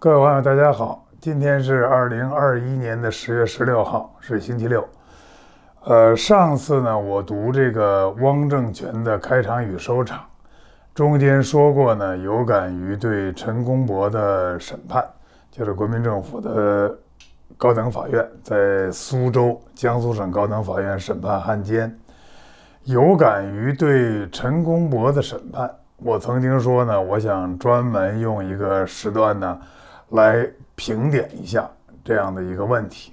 各位网友，大家好，今天是二零二一年的十月十六号，是星期六。呃，上次呢，我读这个汪政权的开场与收场，中间说过呢，有感于对陈公博的审判，就是国民政府的高等法院在苏州江苏省高等法院审判汉奸，有感于对陈公博的审判。我曾经说呢，我想专门用一个时段呢，来评点一下这样的一个问题。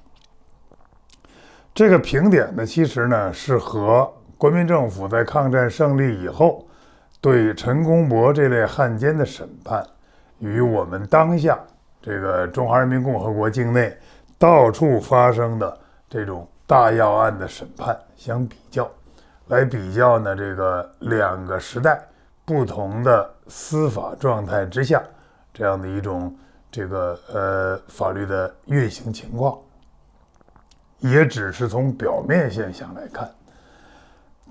这个评点呢，其实呢是和国民政府在抗战胜利以后对陈公博这类汉奸的审判，与我们当下这个中华人民共和国境内到处发生的这种大要案的审判相比较，来比较呢这个两个时代。不同的司法状态之下，这样的一种这个呃法律的运行情况，也只是从表面现象来看。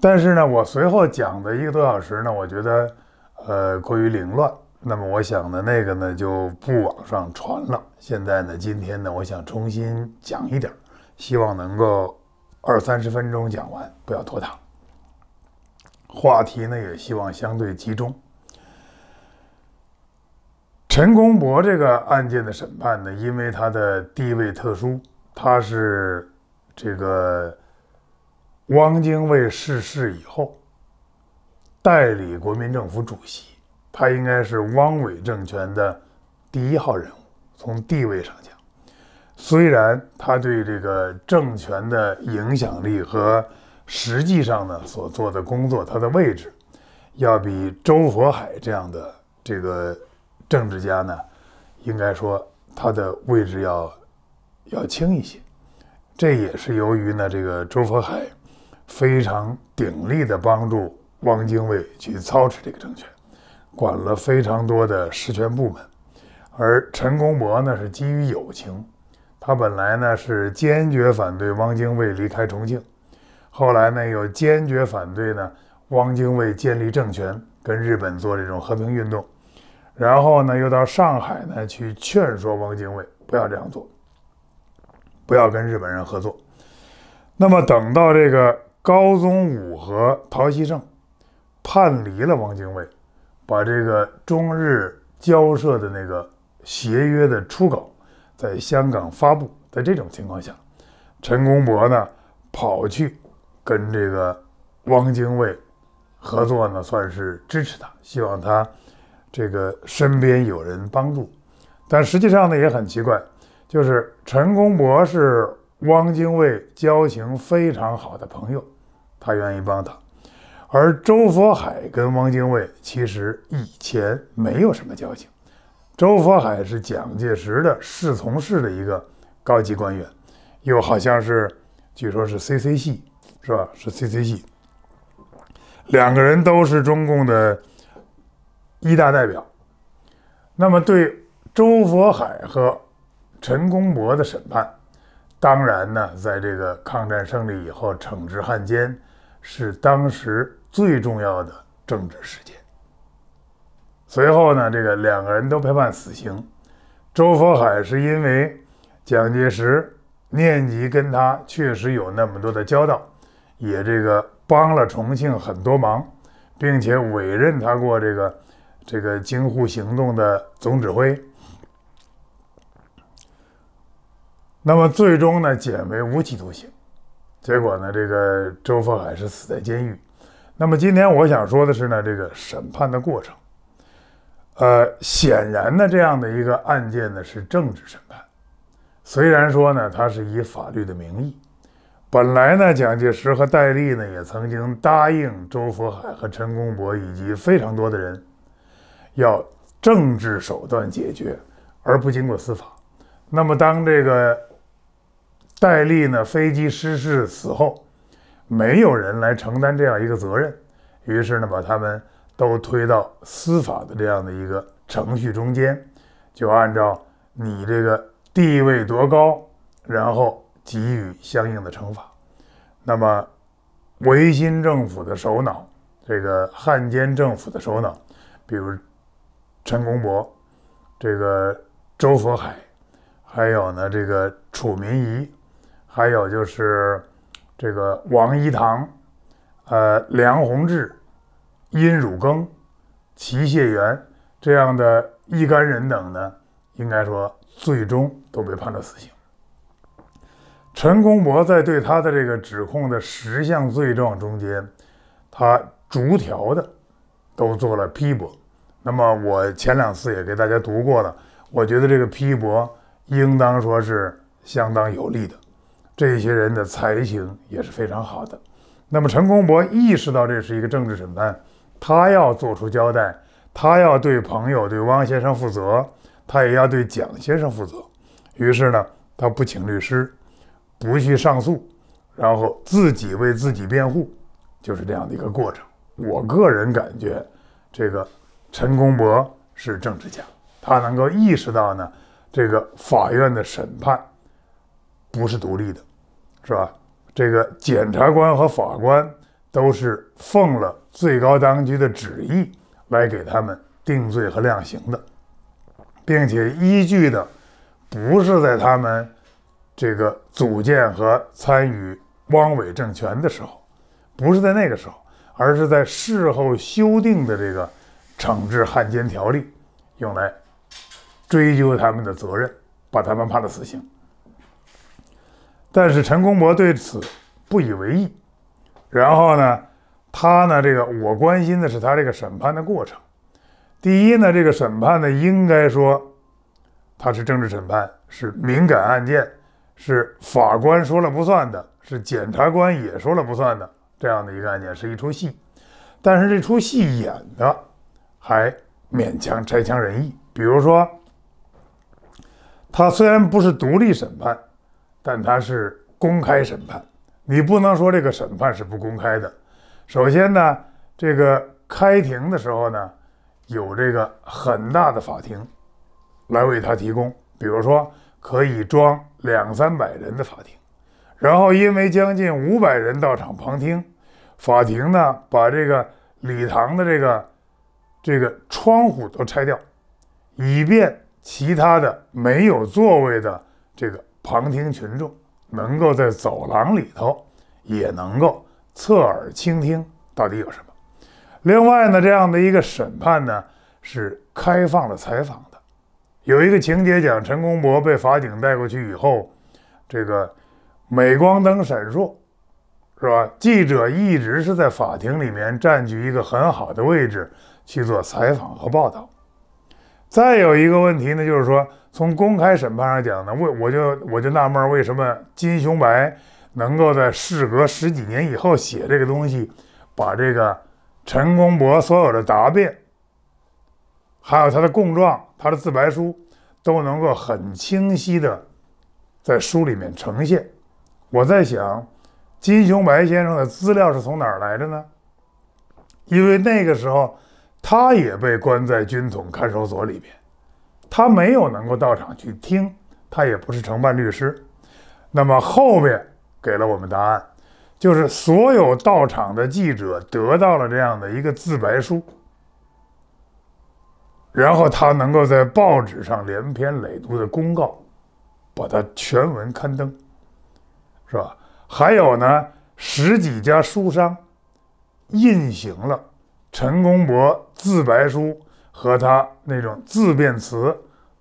但是呢，我随后讲的一个多小时呢，我觉得呃过于凌乱，那么我想呢，那个呢就不往上传了。现在呢，今天呢，我想重新讲一点，希望能够二三十分钟讲完，不要拖堂。话题呢也希望相对集中。陈公博这个案件的审判呢，因为他的地位特殊，他是这个汪精卫逝世以后代理国民政府主席，他应该是汪伪政权的第一号人物。从地位上讲，虽然他对这个政权的影响力和实际上呢，所做的工作，他的位置要比周佛海这样的这个政治家呢，应该说他的位置要要轻一些。这也是由于呢，这个周佛海非常鼎力的帮助汪精卫去操持这个政权，管了非常多的实权部门。而陈公博呢，是基于友情，他本来呢是坚决反对汪精卫离开重庆。后来呢，又坚决反对呢，汪精卫建立政权，跟日本做这种和平运动，然后呢，又到上海呢去劝说汪精卫不要这样做，不要跟日本人合作。那么等到这个高宗武和陶希圣叛离了汪精卫，把这个中日交涉的那个协约的初稿在香港发布，在这种情况下，陈公博呢跑去。跟这个汪精卫合作呢，算是支持他，希望他这个身边有人帮助。但实际上呢，也很奇怪，就是陈公博是汪精卫交情非常好的朋友，他愿意帮他。而周佛海跟汪精卫其实以前没有什么交情。周佛海是蒋介石的侍从室的一个高级官员，又好像是据说是 CC 系。是吧？是 CC 系，两个人都是中共的一大代表。那么对周佛海和陈公博的审判，当然呢，在这个抗战胜利以后惩治汉奸，是当时最重要的政治事件。随后呢，这个两个人都被判死刑。周佛海是因为蒋介石念及跟他确实有那么多的交道。也这个帮了重庆很多忙，并且委任他过这个这个京沪行动的总指挥。那么最终呢，减为无期徒刑。结果呢，这个周佛海是死在监狱。那么今天我想说的是呢，这个审判的过程。呃，显然呢，这样的一个案件呢是政治审判，虽然说呢，它是以法律的名义。本来呢，蒋介石和戴笠呢也曾经答应周佛海和陈公博以及非常多的人，要政治手段解决，而不经过司法。那么当这个戴笠呢飞机失事死后，没有人来承担这样一个责任，于是呢把他们都推到司法的这样的一个程序中间，就按照你这个地位多高，然后。给予相应的惩罚。那么，维新政府的首脑，这个汉奸政府的首脑，比如陈公博，这个周佛海，还有呢这个楚民仪，还有就是这个王一堂，呃梁鸿志、殷汝耕、齐燮元这样的一干人等呢，应该说最终都被判了死刑。陈公博在对他的这个指控的十项罪状中间，他逐条的都做了批驳。那么我前两次也给大家读过了，我觉得这个批驳应当说是相当有力的，这些人的才情也是非常好的。那么陈公博意识到这是一个政治审判，他要做出交代，他要对朋友对汪先生负责，他也要对蒋先生负责。于是呢，他不请律师。不去上诉，然后自己为自己辩护，就是这样的一个过程。我个人感觉，这个陈公博是政治家，他能够意识到呢，这个法院的审判不是独立的，是吧？这个检察官和法官都是奉了最高当局的旨意来给他们定罪和量刑的，并且依据的不是在他们。这个组建和参与汪伪政权的时候，不是在那个时候，而是在事后修订的这个惩治汉奸条例，用来追究他们的责任，把他们判了死刑。但是陈公博对此不以为意。然后呢，他呢，这个我关心的是他这个审判的过程。第一呢，这个审判呢，应该说他是政治审判，是敏感案件。是法官说了不算的，是检察官也说了不算的，这样的一个案件是一出戏，但是这出戏演的还勉强差强人意。比如说，他虽然不是独立审判，但他是公开审判。你不能说这个审判是不公开的。首先呢，这个开庭的时候呢，有这个很大的法庭来为他提供，比如说可以装。两三百人的法庭，然后因为将近五百人到场旁听，法庭呢把这个礼堂的这个这个窗户都拆掉，以便其他的没有座位的这个旁听群众能够在走廊里头也能够侧耳倾听到底有什么。另外呢，这样的一个审判呢是开放了采访的。有一个情节讲，陈公博被法警带过去以后，这个镁光灯闪烁，是吧？记者一直是在法庭里面占据一个很好的位置去做采访和报道。再有一个问题呢，就是说从公开审判上讲呢，为我就我就纳闷，为什么金雄白能够在事隔十几年以后写这个东西，把这个陈公博所有的答辩。还有他的供状、他的自白书，都能够很清晰的在书里面呈现。我在想，金雄白先生的资料是从哪儿来的呢？因为那个时候他也被关在军统看守所里边，他没有能够到场去听，他也不是承办律师。那么后面给了我们答案，就是所有到场的记者得到了这样的一个自白书。然后他能够在报纸上连篇累牍的公告，把它全文刊登，是吧？还有呢，十几家书商印行了陈公博自白书和他那种自辩词，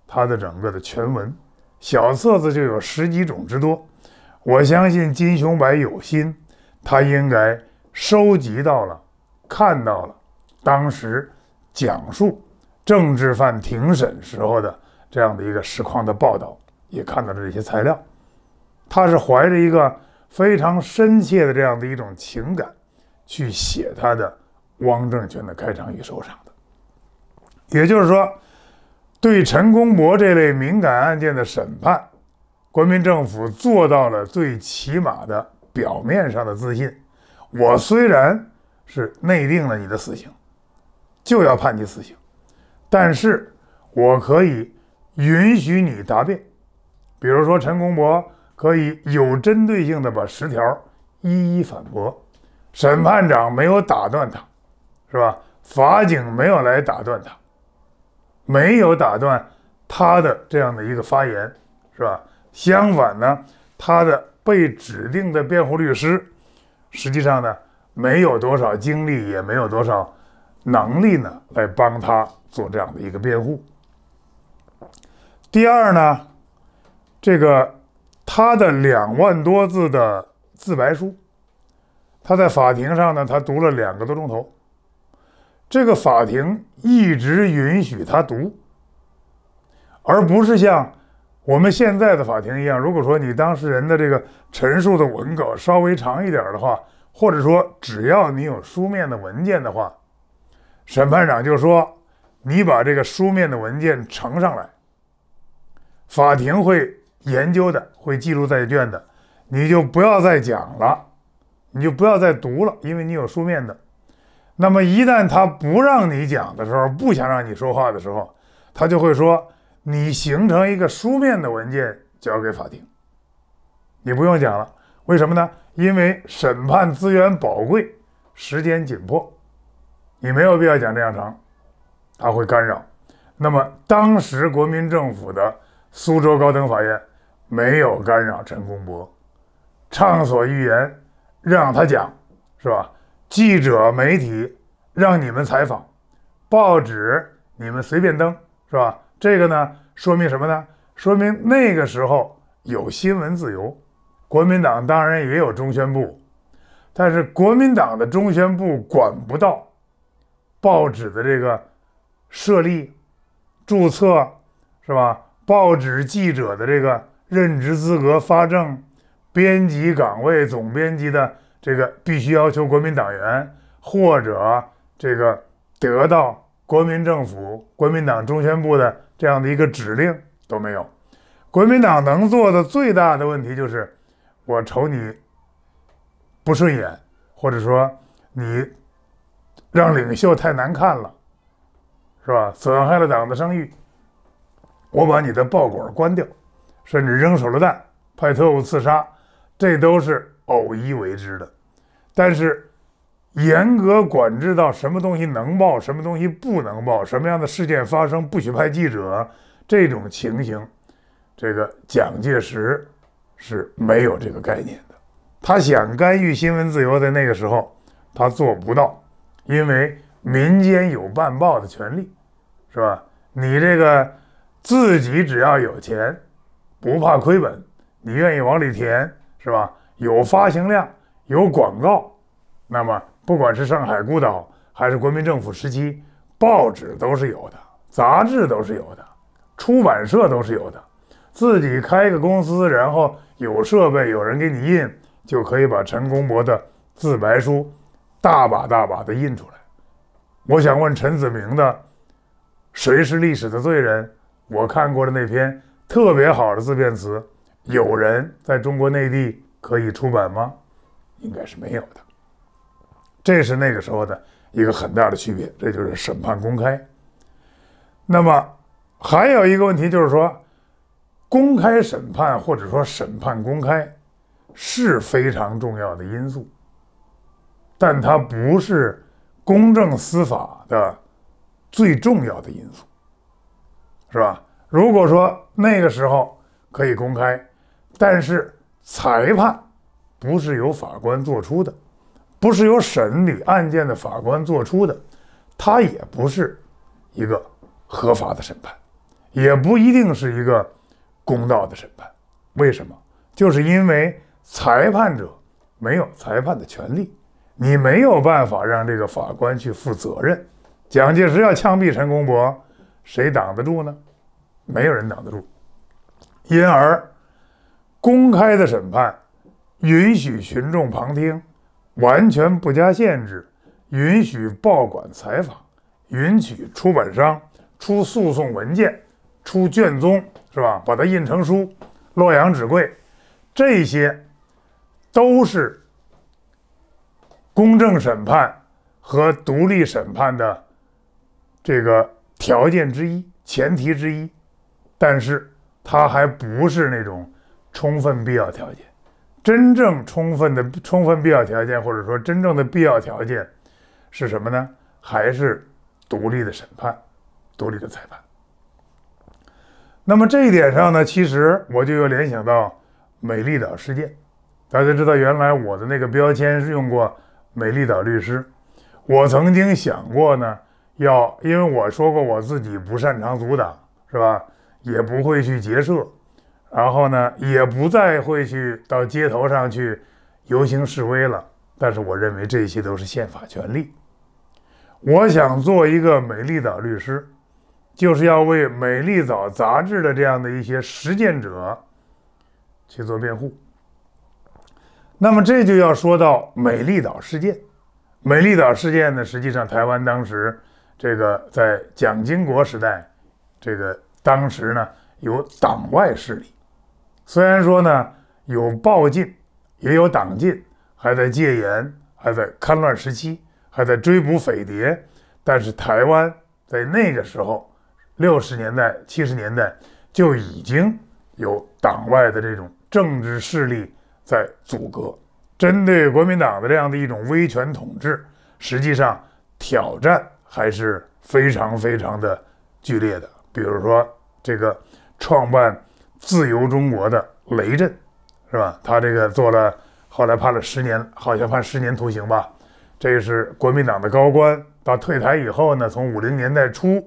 他的整个的全文小册子就有十几种之多。我相信金雄白有心，他应该收集到了，看到了当时讲述。政治犯庭审时候的这样的一个实况的报道，也看到了这些材料。他是怀着一个非常深切的这样的一种情感，去写他的汪政权的开场与收场的。也就是说，对陈公博这类敏感案件的审判，国民政府做到了最起码的表面上的自信。我虽然是内定了你的死刑，就要判你死刑。但是，我可以允许你答辩，比如说陈公博可以有针对性的把十条一一反驳，审判长没有打断他，是吧？法警没有来打断他，没有打断他的这样的一个发言，是吧？相反呢，他的被指定的辩护律师，实际上呢，没有多少精力，也没有多少能力呢，来帮他做这样的一个辩护。第二呢，这个他的两万多字的自白书，他在法庭上呢，他读了两个多钟头。这个法庭一直允许他读，而不是像我们现在的法庭一样。如果说你当事人的这个陈述的文稿稍微长一点的话，或者说只要你有书面的文件的话，审判长就说你把这个书面的文件呈上来，法庭会研究的，会记录在卷的，你就不要再讲了，你就不要再读了，因为你有书面的。那么一旦他不让你讲的时候，不想让你说话的时候，他就会说你形成一个书面的文件交给法庭，你不用讲了。为什么呢？因为审判资源宝贵，时间紧迫，你没有必要讲这样长，他会干扰。那么当时国民政府的苏州高等法院没有干扰陈公博，畅所欲言，让他讲，是吧？记者、媒体让你们采访，报纸你们随便登，是吧？这个呢，说明什么呢？说明那个时候有新闻自由。国民党当然也有中宣部，但是国民党的中宣部管不到报纸的这个设立、注册，是吧？报纸记者的这个任职资格、发证、编辑岗位、总编辑的。这个必须要求国民党员或者这个得到国民政府、国民党中宣部的这样的一个指令都没有。国民党能做的最大的问题就是，我瞅你不顺眼，或者说你让领袖太难看了，是吧？损害了党的声誉，我把你的报馆关掉，甚至扔手榴弹、派特务刺杀，这都是。偶一为之的，但是严格管制到什么东西能报，什么东西不能报，什么样的事件发生不许派记者，这种情形，这个蒋介石是没有这个概念的。他想干预新闻自由，在那个时候他做不到，因为民间有办报的权利，是吧？你这个自己只要有钱，不怕亏本，你愿意往里填，是吧？有发行量，有广告，那么不管是上海孤岛还是国民政府时期，报纸都是有的，杂志都是有的，出版社都是有的。自己开个公司，然后有设备，有人给你印，就可以把陈公博的自白书大把大把的印出来。我想问陈子明的《谁是历史的罪人》，我看过的那篇特别好的自辩词，有人在中国内地。可以出版吗？应该是没有的。这是那个时候的一个很大的区别，这就是审判公开。那么还有一个问题就是说，公开审判或者说审判公开是非常重要的因素，但它不是公正司法的最重要的因素，是吧？如果说那个时候可以公开，但是。裁判不是由法官做出的，不是由审理案件的法官做出的，它也不是一个合法的审判，也不一定是一个公道的审判。为什么？就是因为裁判者没有裁判的权利，你没有办法让这个法官去负责任。蒋介石要枪毙陈公博，谁挡得住呢？没有人挡得住。因而。公开的审判，允许群众旁听，完全不加限制，允许报馆采访，允许出版商出诉讼文件、出卷宗，是吧？把它印成书，洛阳纸贵，这些都是公正审判和独立审判的这个条件之一、前提之一。但是，它还不是那种。充分必要条件，真正充分的充分必要条件，或者说真正的必要条件是什么呢？还是独立的审判，独立的裁判。那么这一点上呢，其实我就又联想到美丽岛事件。大家知道，原来我的那个标签是用过美丽岛律师。我曾经想过呢，要因为我说过我自己不擅长阻挡，是吧？也不会去结社，然后呢，也不再会去到街头上去游行示威了。但是我认为这些都是宪法权利。我想做一个美丽岛律师，就是要为美丽岛杂志的这样的一些实践者去做辩护。那么这就要说到美丽岛事件。美丽岛事件呢，实际上台湾当时这个在蒋经国时代，这个当时呢有党外势力，虽然说呢有暴禁，也有党禁，还在戒严，还在戡乱时期，还在追捕匪谍，但是台湾在那个时候，六十年代、七十年代就已经有党外的这种政治势力在阻隔。针对国民党的这样的一种威权统治，实际上挑战还是非常非常的剧烈的。比如说，这个创办自由中国的雷震，是吧？他这个做了，后来判了十年，好像判十年徒刑吧。这是国民党的高官，到退台以后呢，从五零年代初，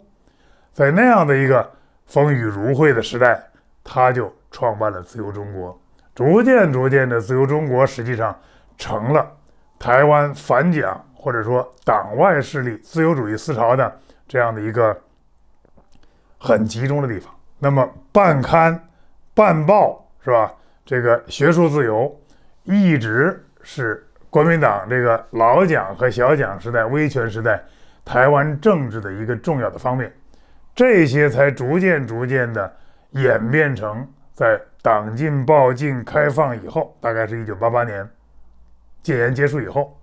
在那样的一个风雨如晦的时代，他就创办了自由中国。逐渐逐渐的，自由中国实际上成了台湾反蒋或者说党外势力、自由主义思潮的这样的一个很集中的地方。那么办刊、办报是吧？这个学术自由一直是国民党这个老蒋和小蒋时代威权时代台湾政治的一个重要的方面。这些才逐渐逐渐的演变成在。党禁报禁开放以后，大概是一九八八年戒严结束以后，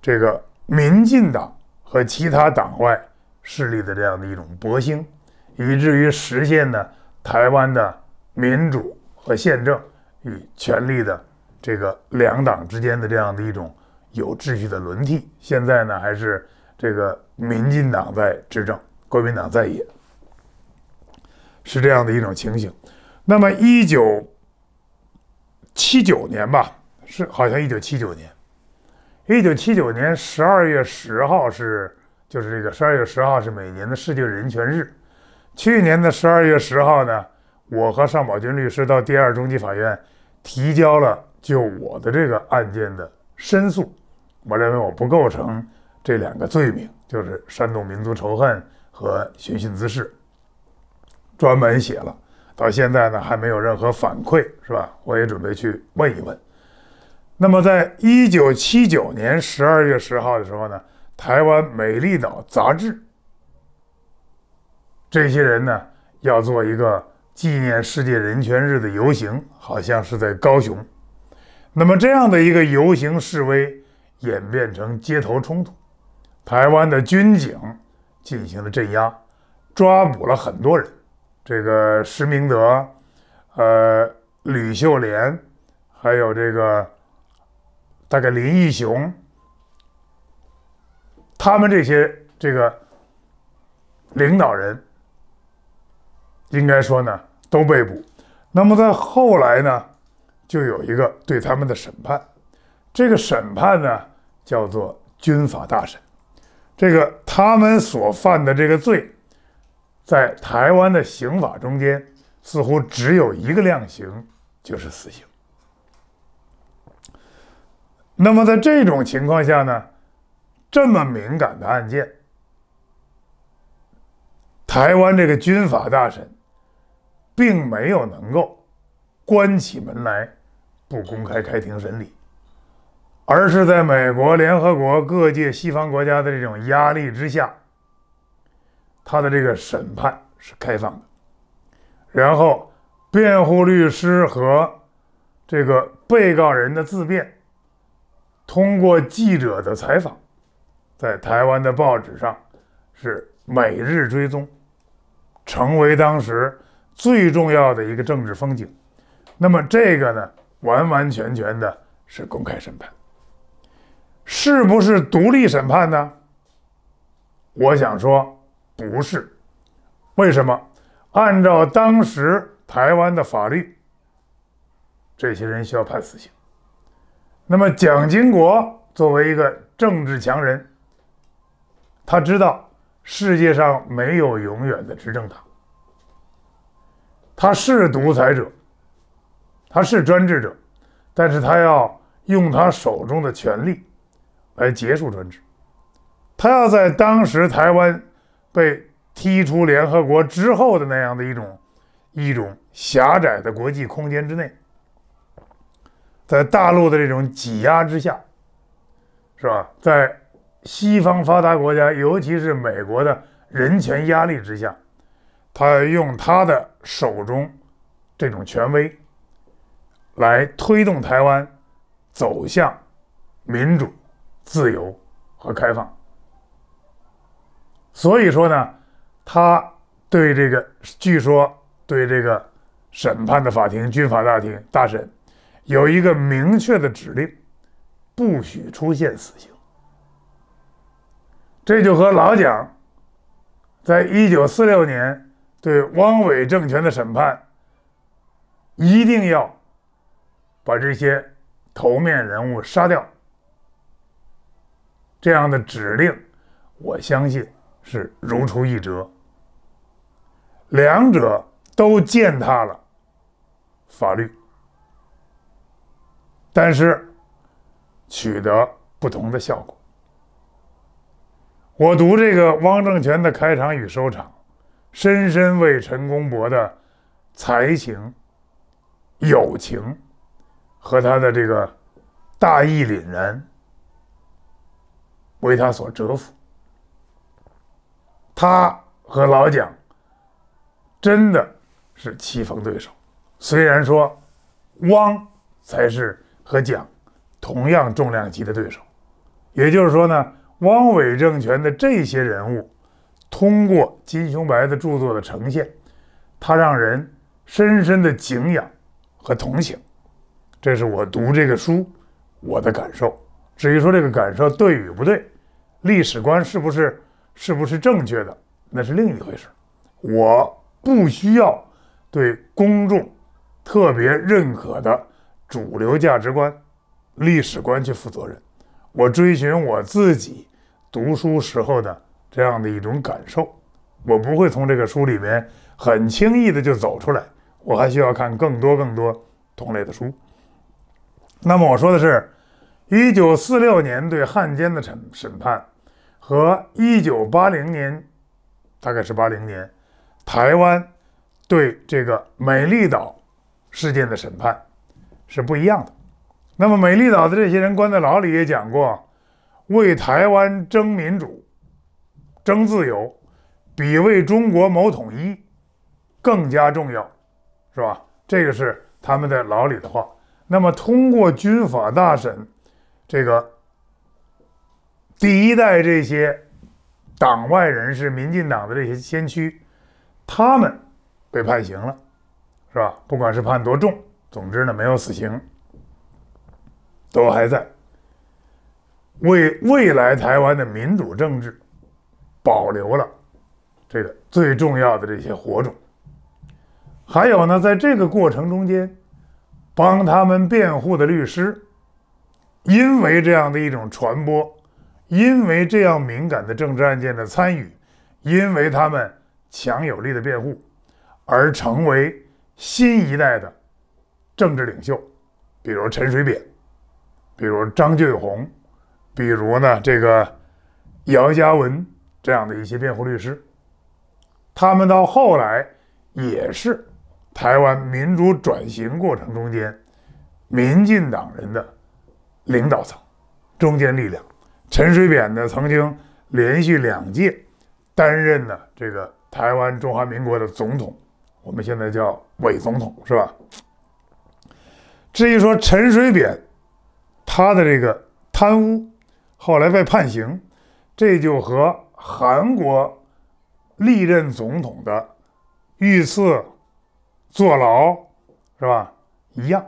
这个民进党和其他党外势力的这样的一种博兴，以至于实现呢台湾的民主和宪政与权力的这个两党之间的这样的一种有秩序的轮替。现在呢，还是这个民进党在执政，国民党在野，是这样的一种情形。那么，一九七九年吧，是好像一九七九年，一九七九年十二月十号是，就是这个十二月十号是每年的世界人权日。去年的十二月十号呢，我和尚宝军律师到第二中级法院提交了就我的这个案件的申诉。我认为我不构成这两个罪名，就是煽动民族仇恨和寻衅滋事，专门写了。到现在呢，还没有任何反馈，是吧？我也准备去问一问。那么，在一九七九年十二月十号的时候呢，台湾《美丽岛》杂志，这些人呢要做一个纪念世界人权日的游行，好像是在高雄。那么，这样的一个游行示威演变成街头冲突，台湾的军警进行了镇压，抓捕了很多人。这个施明德，呃，吕秀莲，还有这个大概林义雄，他们这些这个领导人，应该说呢都被捕。那么在后来呢，就有一个对他们的审判，这个审判呢叫做军法大审，这个他们所犯的这个罪。在台湾的刑法中间，似乎只有一个量刑，就是死刑。那么在这种情况下呢，这么敏感的案件，台湾这个军法大审，并没有能够关起门来不公开开庭审理，而是在美国、联合国各界西方国家的这种压力之下。他的这个审判是开放的，然后辩护律师和这个被告人的自辩，通过记者的采访，在台湾的报纸上是每日追踪，成为当时最重要的一个政治风景。那么这个呢，完完全全的是公开审判，是不是独立审判呢？我想说。不是，为什么？按照当时台湾的法律，这些人需要判死刑。那么蒋经国作为一个政治强人，他知道世界上没有永远的执政党，他是独裁者，他是专制者，但是他要用他手中的权力来结束专制。他要在当时台湾被踢出联合国之后的那样的一种一种狭窄的国际空间之内，在大陆的这种挤压之下，是吧？在西方发达国家，尤其是美国的人权压力之下，他用他的手中这种权威来推动台湾走向民主、自由和开放。所以说呢，他对这个据说对这个审判的法庭军法大庭大审有一个明确的指令，不许出现死刑。这就和老蒋在一九四六年对汪伪政权的审判，一定要把这些头面人物杀掉这样的指令，我相信。是如出一辙，两者都践踏了法律，但是取得不同的效果。我读这个汪政权的开场与收场，深深为陈公博的才情、友情和他的这个大义凛然为他所折服。他和老蒋真的是棋逢对手，虽然说汪才是和蒋同样重量级的对手，也就是说呢，汪伪政权的这些人物通过金雄白的著作的呈现，他让人深深的敬仰和同情，这是我读这个书我的感受。至于说这个感受对与不对，历史观是不是？是不是正确的，那是另一回事。我不需要对公众特别认可的主流价值观、历史观去负责任。我追寻我自己读书时候的这样的一种感受。我不会从这个书里面很轻易的就走出来。我还需要看更多更多同类的书。那么我说的是，一九四六年对汉奸的审审判。和一九八零年，大概是八零年，台湾对这个美丽岛事件的审判是不一样的。那么美丽岛的这些人关在牢里也讲过，为台湾争民主、争自由，比为中国谋统一更加重要，是吧？这个是他们在牢里的话。那么通过军法大审，这个。第一代这些党外人士、民进党的这些先驱，他们被判刑了，是吧？不管是判多重，总之呢，没有死刑，都还在为未来台湾的民主政治保留了这个最重要的这些火种。还有呢，在这个过程中间，帮他们辩护的律师，因为这样的一种传播。因为这样敏感的政治案件的参与，因为他们强有力的辩护，而成为新一代的政治领袖，比如陈水扁，比如张俊宏，比如呢这个姚嘉文这样的一些辩护律师，他们到后来也是台湾民主转型过程中间民进党人的领导层、中坚力量。陈水扁呢，曾经连续两届担任呢这个台湾中华民国的总统，我们现在叫伪总统，是吧？至于说陈水扁他的这个贪污，后来被判刑，这就和韩国历任总统的遇刺、坐牢，是吧？一样，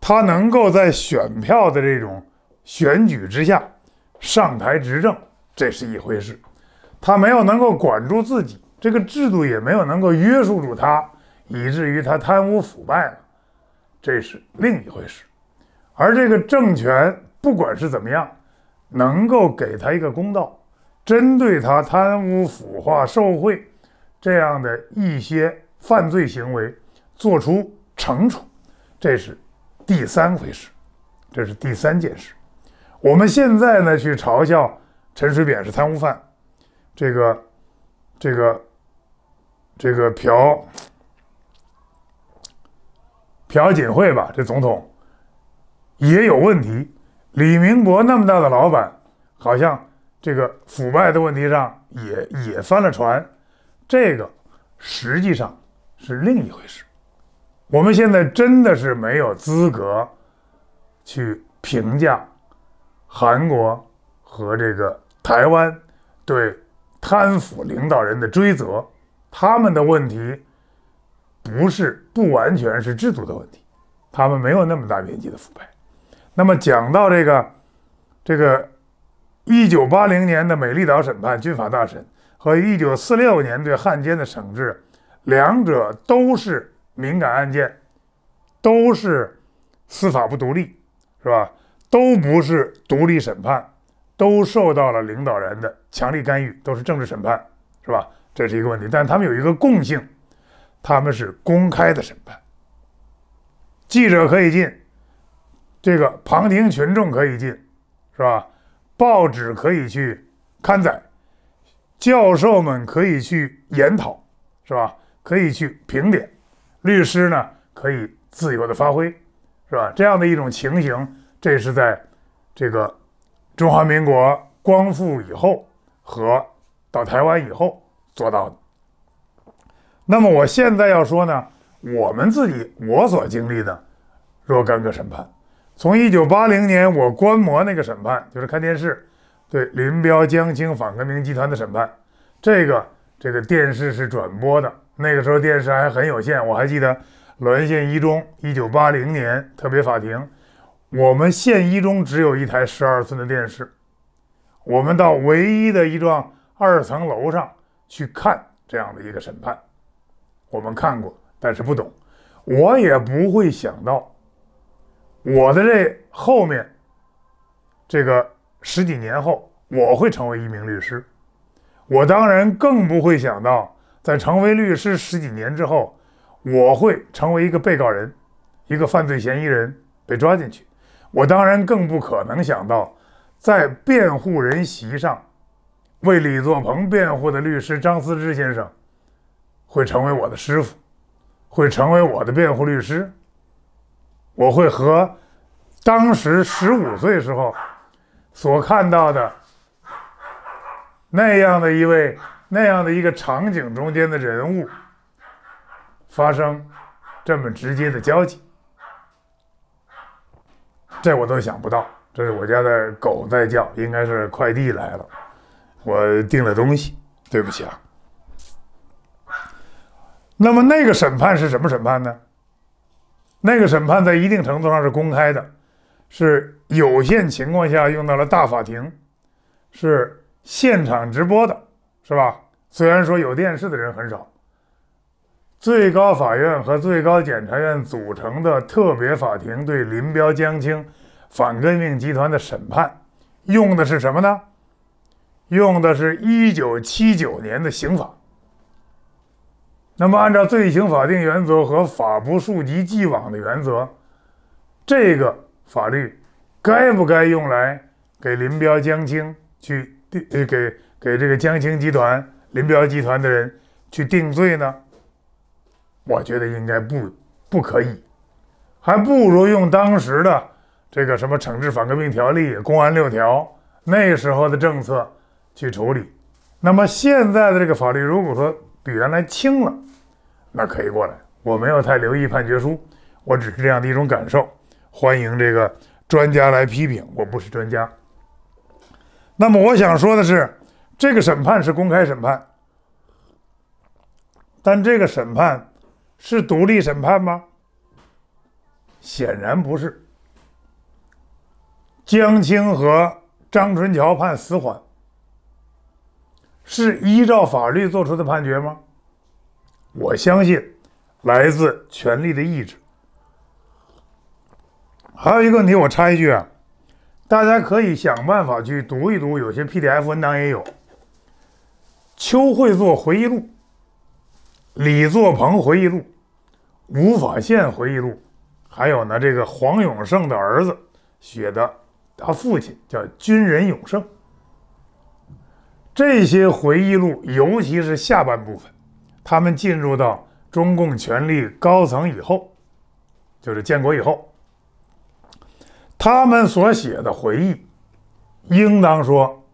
他能够在选票的这种选举之下。上台执政，这是一回事；他没有能够管住自己，这个制度也没有能够约束住他，以至于他贪污腐败了，这是另一回事。而这个政权不管是怎么样，能够给他一个公道，针对他贪污腐化、受贿这样的一些犯罪行为做出惩处，这是第三回事，这是第三件事。我们现在呢去嘲笑陈水扁是贪污犯，这个、这个、这个朴朴槿惠吧，这总统。也有问题，李明博那么大的老板，好像这个腐败的问题上也也翻了船，这个实际上是另一回事。我们现在真的是没有资格去评价韩国和这个台湾对贪腐领导人的追责，他们的问题不是不完全是制度的问题，他们没有那么大面积的腐败。那么讲到这个，这个一九八零年的美丽岛审判军法大审和一九四六年对汉奸的惩治，两者都是敏感案件，都是司法不独立，是吧？都不是独立审判，都受到了领导人的强力干预，都是政治审判，是吧？这是一个问题。但他们有一个共性，他们是公开的审判，记者可以进。这个旁听群众可以进，是吧？报纸可以去刊载，教授们可以去研讨，是吧？可以去评点，律师呢可以自由的发挥，是吧？这样的一种情形，这是在这个中华民国光复以后和到台湾以后做到的。那么我现在要说呢，我们自己我所经历的若干个审判。从一九八零年我观摩那个审判，就是看电视，对林彪、江青反革命集团的审判，这个这个电视是转播的。那个时候电视还很有限，我还记得滦县一中一九八零年特别法庭，我们县一中只有一台十二寸的电视，我们到唯一的一幢二层楼上去看这样的一个审判，我们看过，但是不懂，我也不会想到。我的这后面，这个十几年后，我会成为一名律师。我当然更不会想到，在成为律师十几年之后，我会成为一个被告人，一个犯罪嫌疑人被抓进去。我当然更不可能想到，在辩护人席上，为李作鹏辩护的律师张思之先生，会成为我的师傅，会成为我的辩护律师。我会和当时十五岁时候所看到的那样的一位、那样的一个场景中间的人物发生这么直接的交集，这我都想不到。这是我家的狗在叫，应该是快递来了，我订了东西，对不起啊。那么那个审判是什么审判呢？那个审判在一定程度上是公开的，是有限情况下用到了大法庭，是现场直播的，是吧？虽然说有电视的人很少。最高法院和最高检察院组成的特别法庭对林彪、江青反革命集团的审判，用的是什么呢？用的是一九七九年的刑法。那么，按照罪刑法定原则和法不溯及既往的原则，这个法律该不该用来给林彪、江青去定呃？给给这个江青集团、林彪集团的人去定罪呢？我觉得应该不不可以，还不如用当时的这个什么惩治反革命条例、公安六条那时候的政策去处理。那么现在的这个法律，如果说比原来轻了。那可以过来，我没有太留意判决书，我只是这样的一种感受。欢迎这个专家来批评，我不是专家。那么我想说的是，这个审判是公开审判，但这个审判是独立审判吗？显然不是。江青和张春桥判死缓，是依照法律做出的判决吗？我相信来自权力的意志。还有一个问题，我插一句啊，大家可以想办法去读一读，有些 PDF 文档也有。邱会作回忆录、李作鹏回忆录、吴法宪回忆录，还有呢，这个黄永胜的儿子写的，他父亲叫军人永胜。这些回忆录，尤其是下半部分，他们进入到中共权力高层以后，就是建国以后，他们所写的回忆，应当说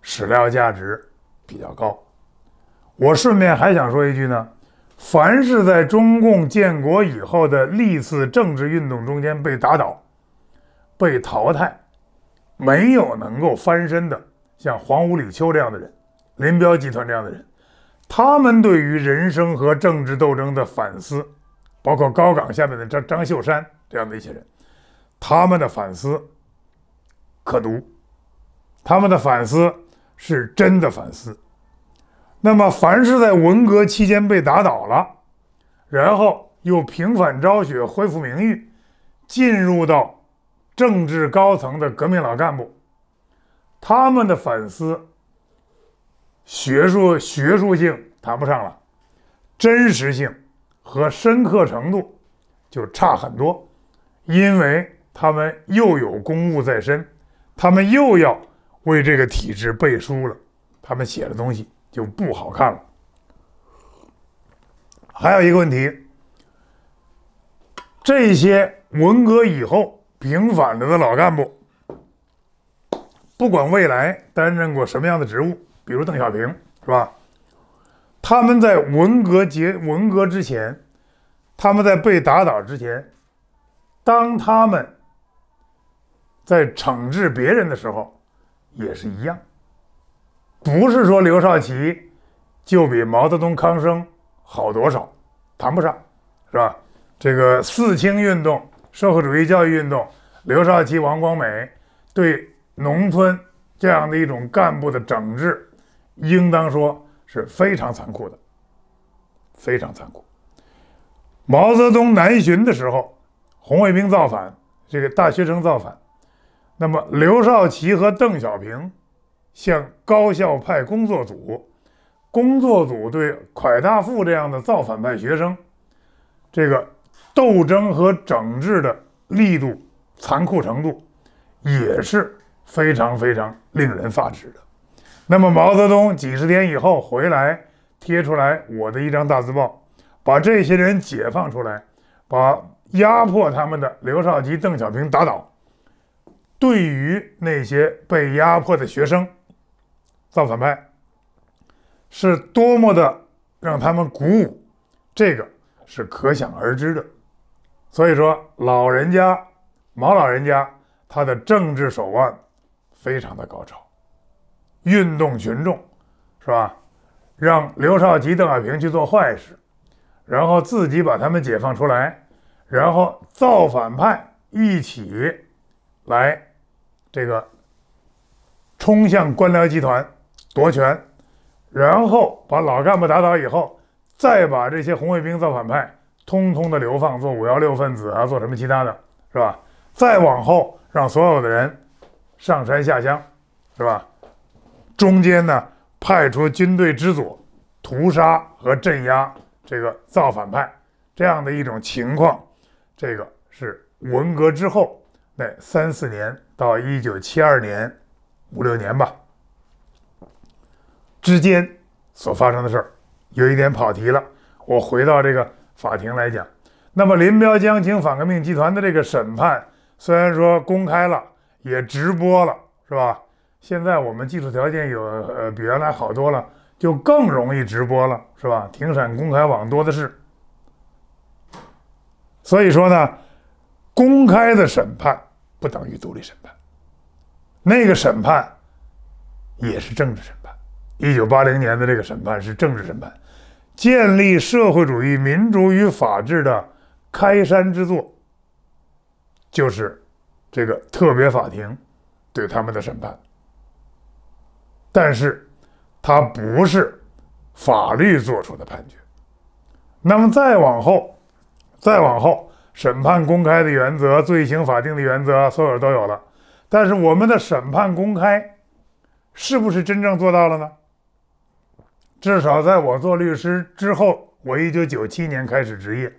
史料价值比较高。我顺便还想说一句呢，凡是在中共建国以后的历次政治运动中间被打倒、被淘汰，没有能够翻身的。像黄五、李秋这样的人，林彪集团这样的人，他们对于人生和政治斗争的反思，包括高岗下面的张张秀山这样的一些人，他们的反思可读，他们的反思是真的反思。那么，凡是在文革期间被打倒了，然后又平反昭雪、恢复名誉，进入到政治高层的革命老干部。他们的反思，学术学术性谈不上了，真实性和深刻程度就差很多，因为他们又有公务在身，他们又要为这个体制背书了，他们写的东西就不好看了。还有一个问题，这些文革以后平反了的老干部。不管未来担任过什么样的职务，比如邓小平，是吧？他们在文革结文革之前，他们在被打倒之前，当他们在惩治别人的时候，也是一样。不是说刘少奇就比毛泽东、康生好多少，谈不上，是吧？这个四清运动、社会主义教育运动，刘少奇、王光美对。农村这样的一种干部的整治，应当说是非常残酷的，非常残酷。毛泽东南巡的时候，红卫兵造反，这个大学生造反，那么刘少奇和邓小平向高校派工作组，工作组对蒯大富这样的造反派学生，这个斗争和整治的力度、残酷程度，也是。非常非常令人发指的。那么毛泽东几十天以后回来贴出来我的一张大字报，把这些人解放出来，把压迫他们的刘少奇、邓小平打倒。对于那些被压迫的学生、造反派，是多么的让他们鼓舞，这个是可想而知的。所以说，老人家毛老人家他的政治手腕。非常的高超，运动群众，是吧？让刘少奇、邓小平去做坏事，然后自己把他们解放出来，然后造反派一起来这个冲向官僚集团夺权，然后把老干部打倒以后，再把这些红卫兵造反派通通的流放做五幺六分子啊，做什么其他的，是吧？再往后让所有的人。上山下乡，是吧？中间呢，派出军队之左，屠杀和镇压这个造反派，这样的一种情况，这个是文革之后那三四年到一九七二年五六年吧之间所发生的事儿。有一点跑题了，我回到这个法庭来讲。那么林彪江青反革命集团的这个审判，虽然说公开了。也直播了，是吧？现在我们技术条件有，呃，比原来好多了，就更容易直播了，是吧？庭审公开网多的是。所以说呢，公开的审判不等于独立审判，那个审判也是政治审判。一九八零年的这个审判是政治审判，建立社会主义民主与法治的开山之作，就是。这个特别法庭对他们的审判，但是它不是法律做出的判决。那么再往后，再往后，审判公开的原则、罪行法定的原则，所有都有了。但是我们的审判公开，是不是真正做到了呢？至少在我做律师之后，我一九九七年开始执业，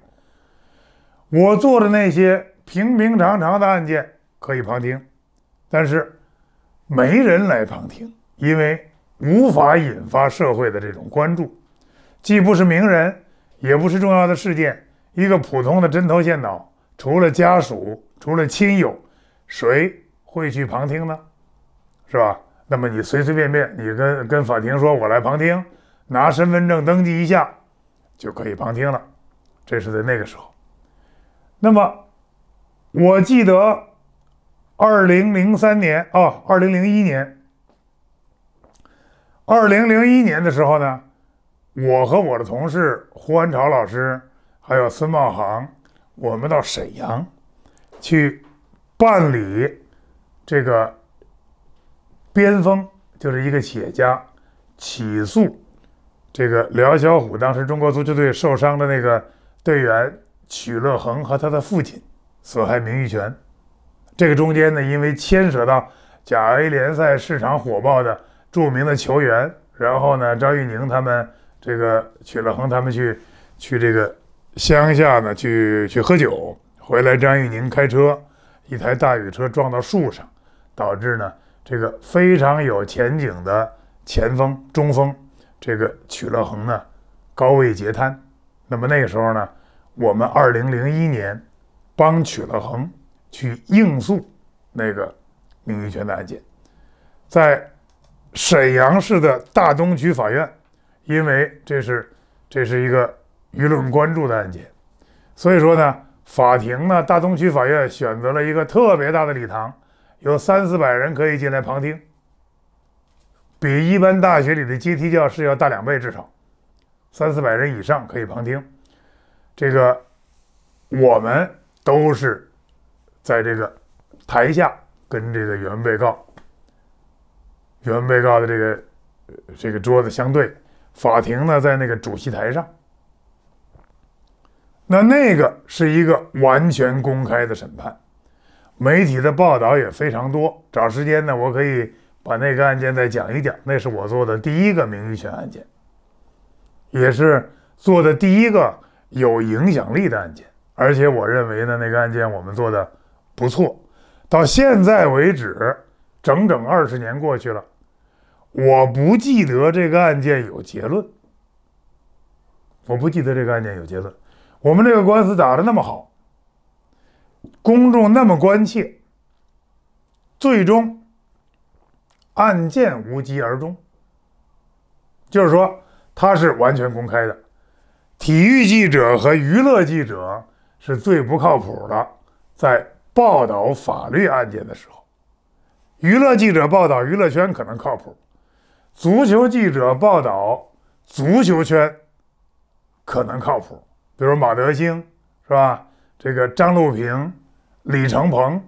我做的那些平平常常的案件可以旁听，但是没人来旁听，因为无法引发社会的这种关注，既不是名人。也不是重要的事件，一个普通的针头线脑，除了家属，除了亲友，谁会去旁听呢？是吧？那么你随随便便，你跟跟法庭说，我来旁听，拿身份证登记一下，就可以旁听了。这是在那个时候。那么，我记得，二零零三年啊，二零零一年，二零零一年的时候呢。我和我的同事胡安朝老师，还有孙茂航，我们到沈阳去办理这个边锋，就是一个企业家起诉这个辽小虎，当时中国足球队受伤的那个队员曲乐恒和他的父亲损害名誉权。这个中间呢，因为牵扯到甲 A 联赛市场火爆的著名的球员，然后呢，张玉宁他们。这个曲乐恒他们去去这个乡下呢，去去喝酒，回来张玉宁开车，一台大雨车撞到树上，导致呢这个非常有前景的前锋中锋这个曲乐恒呢高位截瘫。那么那个时候呢，我们二零零一年帮曲乐恒去应诉那个名誉权的案件，在沈阳市的大东区法院。因为这是这是一个舆论关注的案件，所以说呢，法庭呢，大东区法院选择了一个特别大的礼堂，有三四百人可以进来旁听，比一般大学里的阶梯教室要大两倍至少，三四百人以上可以旁听。这个我们都是在这个台下跟这个原被告、原被告的这个这个桌子相对。法庭呢，在那个主席台上，那那个是一个完全公开的审判，媒体的报道也非常多。找时间呢，我可以把那个案件再讲一讲。那是我做的第一个名誉权案件，也是做的第一个有影响力的案件。而且我认为呢，那个案件我们做的不错。到现在为止，整整二十年过去了。我不记得这个案件有结论，我不记得这个案件有结论。我们这个官司打得那么好，公众那么关切，最终案件无疾而终。就是说，它是完全公开的。体育记者和娱乐记者是最不靠谱的，在报道法律案件的时候，娱乐记者报道娱乐圈可能靠谱。足球记者报道足球圈可能靠谱，比如马德兴是吧？这个张路平、李承鹏，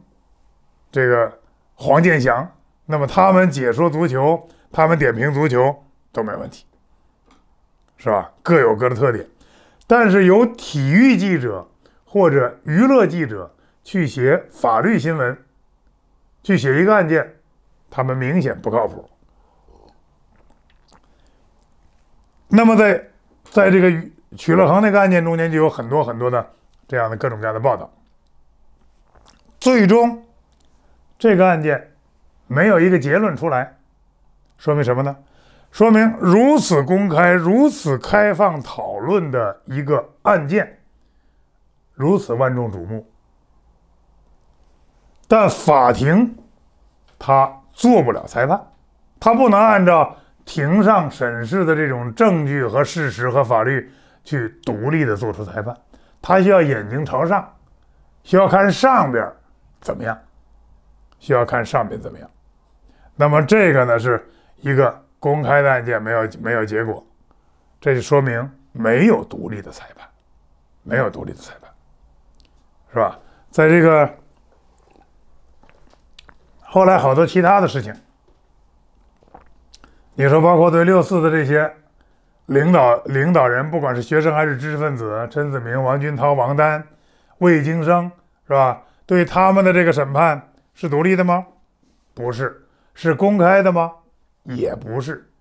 这个黄健翔，那么他们解说足球，他们点评足球都没问题，是吧？各有各的特点。但是由体育记者或者娱乐记者去写法律新闻，去写一个案件，他们明显不靠谱。那么在在这个曲乐恒那个案件中间，就有很多很多的这样的各种各样的报道。最终，这个案件没有一个结论出来，说明什么呢？说明如此公开、如此开放讨论的一个案件，如此万众瞩目，但法庭他做不了裁判，他不能按照。庭上审视的这种证据和事实和法律，去独立的做出裁判，他需要眼睛朝上，需要看上边怎么样，需要看上边怎么样。那么这个呢，是一个公开的案件，没有没有结果，这就说明没有独立的裁判，没有独立的裁判，是吧？在这个后来好多其他的事情。你说，包括对六四的这些领导领导人，不管是学生还是知识分子，陈子明、王军涛、王丹、魏京生，是吧？对他们的这个审判是独立的吗？不是，是公开的吗？也不是。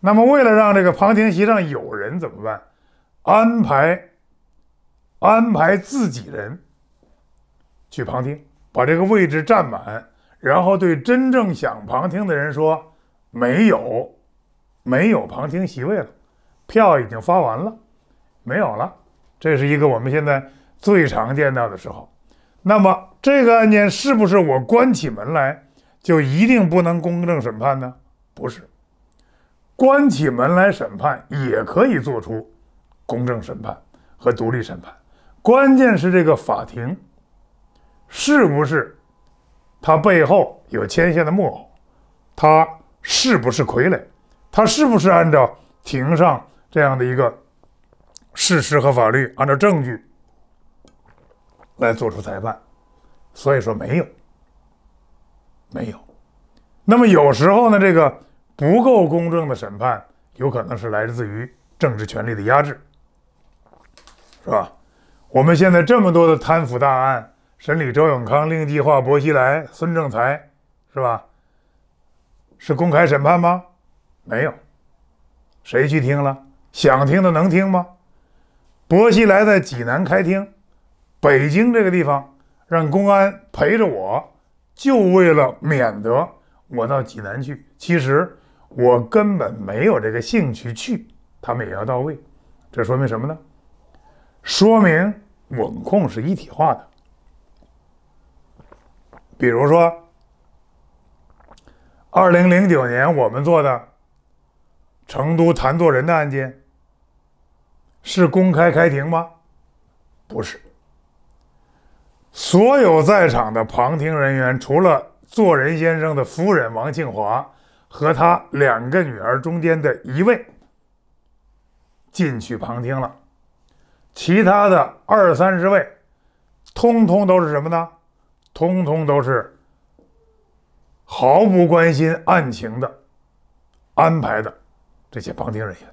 那么，为了让这个旁听席上有人怎么办？安排安排自己人去旁听，把这个位置占满，然后对真正想旁听的人说：“没有，没有旁听席位了，票已经发完了，没有了。”这是一个我们现在最常见到的时候。那么，这个案件是不是我关起门来就一定不能公正审判呢？不是。关起门来审判也可以做出公正审判和独立审判，关键是这个法庭是不是他背后有牵线的木偶，他是不是傀儡，他是不是按照庭上这样的一个事实和法律，按照证据来做出裁判？所以说没有，没有。那么有时候呢，这个。不够公正的审判，有可能是来自于政治权力的压制，是吧？我们现在这么多的贪腐大案，审理周永康、令计划、薄熙来、孙政才，是吧？是公开审判吗？没有，谁去听了？想听的能听吗？薄熙来在济南开庭，北京这个地方让公安陪着我，就为了免得我到济南去。其实。我根本没有这个兴趣去，他们也要到位，这说明什么呢？说明稳控是一体化的。比如说，二零零九年我们做的成都谭作人的案件，是公开开庭吗？不是，所有在场的旁听人员，除了做人先生的夫人王庆华。和他两个女儿中间的一位进去旁听了，其他的二三十位，通通都是什么呢？通通都是毫不关心案情的安排的这些旁听人员。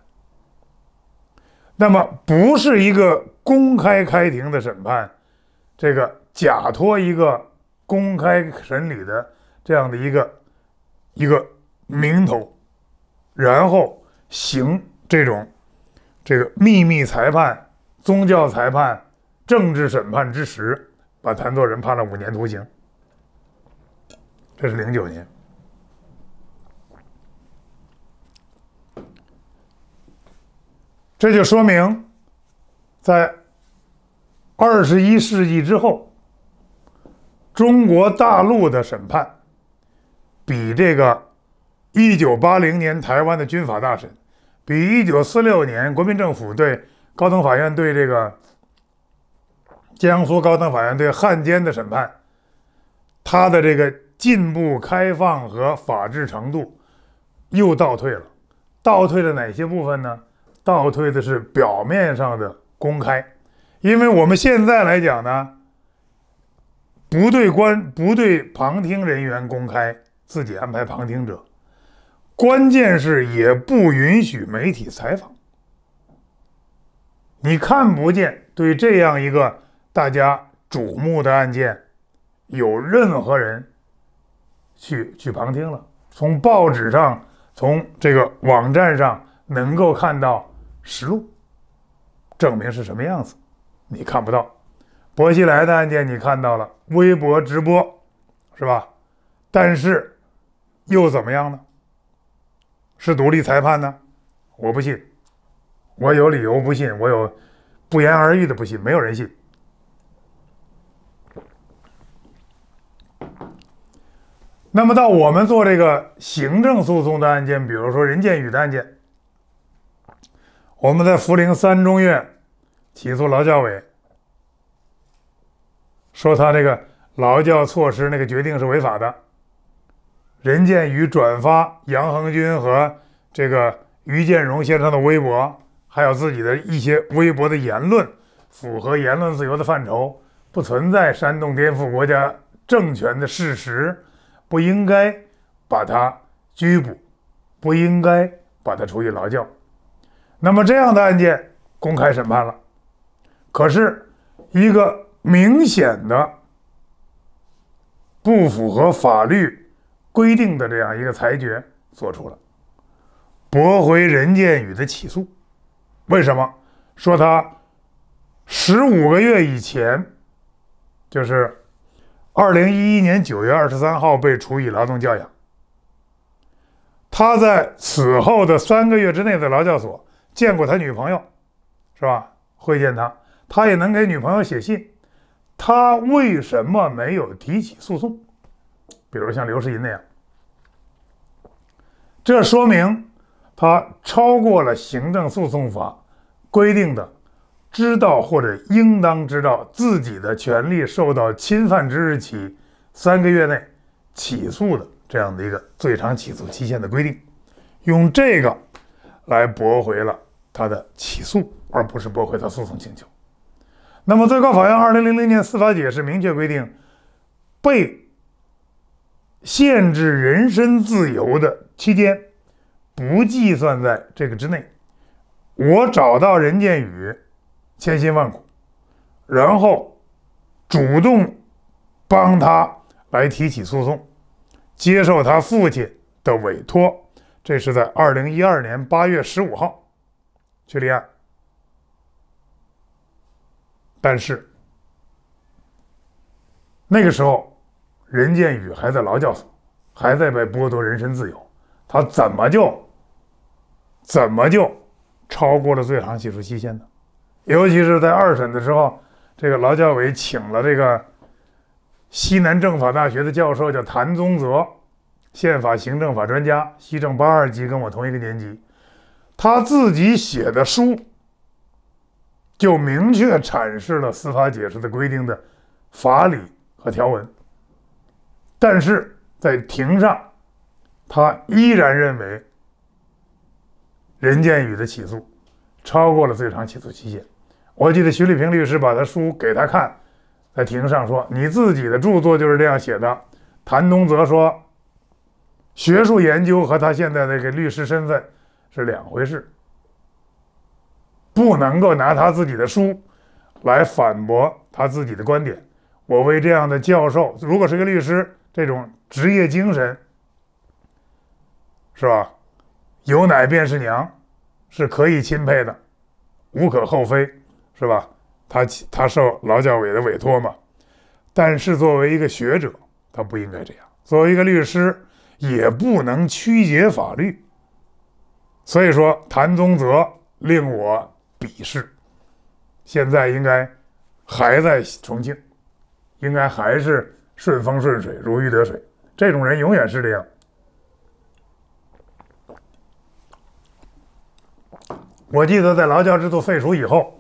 那么，不是一个公开开庭的审判，这个假托一个公开审理的这样的一个一个。名头，然后行这种这个秘密裁判、宗教裁判、政治审判之时，把谭作人判了五年徒刑。这是零九年，这就说明，在二十一世纪之后，中国大陆的审判比这个。一九八零年台湾的军法大审，比一九四六年国民政府对高等法院对这个江苏高等法院对汉奸的审判，他的这个进步、开放和法治程度又倒退了。倒退了哪些部分呢？倒退的是表面上的公开，因为我们现在来讲呢，不对官不对旁听人员公开，自己安排旁听者。关键是也不允许媒体采访，你看不见对这样一个大家瞩目的案件，有任何人去去旁听了。从报纸上，从这个网站上能够看到实录，证明是什么样子，你看不到。薄熙来的案件你看到了，微博直播，是吧？但是又怎么样呢？是独立裁判呢？我不信，我有理由不信，我有不言而喻的不信，没有人信。那么到我们做这个行政诉讼的案件，比如说任建宇的案件，我们在涪陵三中院起诉劳教委，说他这个劳教措施那个决定是违法的。任建宇转发杨恒军和这个于建荣先生的微博，还有自己的一些微博的言论，符合言论自由的范畴，不存在煽动颠覆国家政权的事实，不应该把他拘捕，不应该把他处以劳教。那么这样的案件公开审判了，可是一个明显的不符合法律规定的这样一个裁决做出了，驳回任建宇的起诉。为什么？说他十五个月以前，就是二零一一年九月二十三号被处以劳动教养。他在此后的三个月之内，在劳教所见过他女朋友，是吧？会见他，他也能给女朋友写信。他为什么没有提起诉讼？比如像刘世银那样，这说明他超过了行政诉讼法规定的知道或者应当知道自己的权利受到侵犯之日起三个月内起诉的。这样的一个最长起诉期限的规定，用这个来驳回了他的起诉，而不是驳回他诉讼请求。那么，最高法院二零零零年司法解释明确规定，被限制人身自由的期间不计算在这个之内。我找到任建宇，千辛万苦，然后主动帮他来提起诉讼。接受他父亲的委托，这是在二零一二年八月十五号去立案。但是那个时候，任建宇还在劳教所，还在被剥夺人身自由，他怎么就怎么就超过了最长起诉期限呢？尤其是在二审的时候，这个劳教委请了这个。西南政法大学的教授叫谭宗泽，宪法行政法专家，西政八二级，跟我同一个年级。他自己写的书就明确阐释了司法解释的规定的法理和条文，但是在庭上，他依然认为任建宇的起诉超过了最长起诉期限。我记得徐立平律师把他书给他看。在庭上说：“你自己的著作就是这样写的。”谭东泽说：“学术研究和他现在那个律师身份是两回事，不能够拿他自己的书来反驳他自己的观点。我为这样的教授，如果是个律师，这种职业精神是吧？有奶便是娘，是可以钦佩的，无可厚非，是吧？”他他受劳教委的委托嘛，但是作为一个学者，他不应该这样；作为一个律师，也不能曲解法律。所以说，谭宗泽令我鄙视。现在应该还在重庆，应该还是顺风顺水、如鱼得水。这种人永远是这样。我记得在劳教制度废除以后。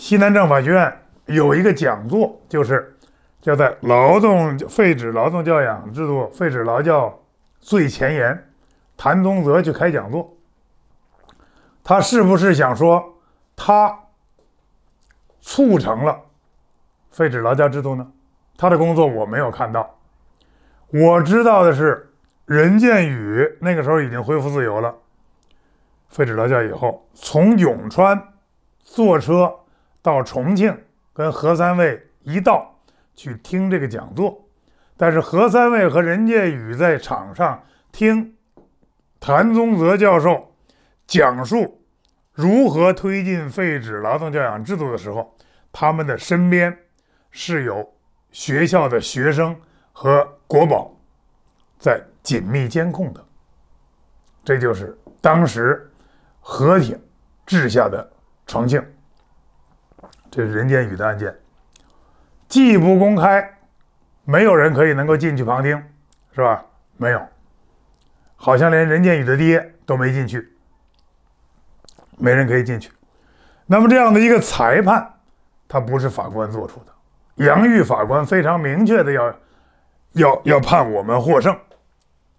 西南政法学院有一个讲座，就是叫在劳动废止劳动教养制度、废止劳教最前沿，谭宗泽去开讲座。他是不是想说他促成了废止劳教制度呢？他的工作我没有看到。我知道的是，任建宇那个时候已经恢复自由了。废止劳教以后，从永川坐车。到重庆跟何三位一道去听这个讲座，但是何三位和任建宇在场上听谭宗泽教授讲述如何推进废止劳动教养制度的时候，他们的身边是有学校的学生和国保在紧密监控的，这就是当时何挺治下的重庆。这是任建宇的案件，既不公开，没有人可以能够进去旁听，是吧？没有，好像连任建宇的爹都没进去，没人可以进去。那么这样的一个裁判，他不是法官做出的。杨玉法官非常明确的要要要判我们获胜，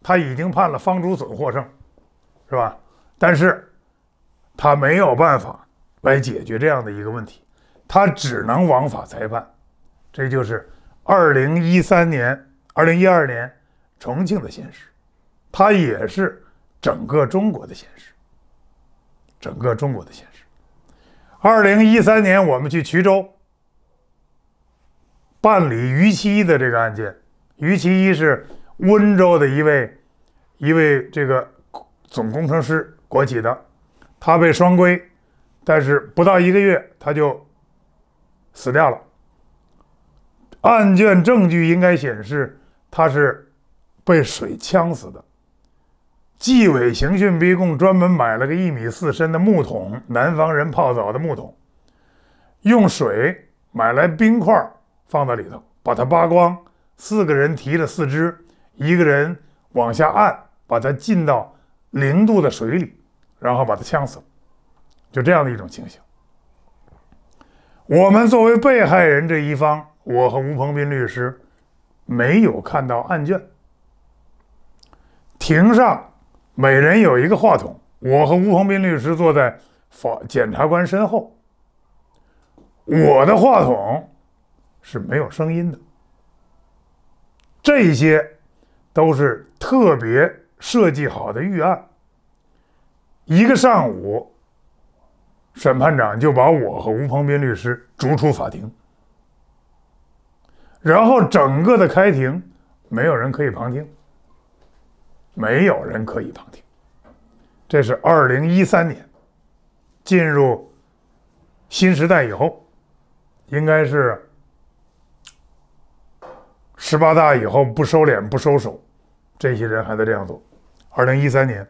他已经判了方竹笋获胜，是吧？但是他没有办法来解决这样的一个问题。他只能枉法裁判，这就是二零一三年、二零一二年重庆的现实。他也是整个中国的现实，整个中国的现实。二零一三年，我们去衢州办理于其一的这个案件，于其一是温州的一位一位这个总工程师，国企的，他被双规，但是不到一个月他就死掉了。案卷证据应该显示他是被水呛死的。纪委刑讯逼供，专门买了个一米四深的木桶，南方人泡澡的木桶，用水买来冰块放在里头，把它扒光，四个人提着四肢，一个人往下按，把它浸到零度的水里，然后把它呛死，就这样的一种情形。我们作为被害人这一方，我和吴鹏斌律师没有看到案卷，庭上。每人有一个话筒，我和吴鹏斌律师坐在法检察官身后。我的话筒是没有声音的。这些都是特别设计好的预案。一个上午，审判长就把我和吴鹏斌律师逐出法庭，然后整个的开庭没有人可以旁听。没有人可以旁听。这是二零一三年进入新时代以后，应该是十八大以后不收敛不收手，这些人还在这样做。二零一三年，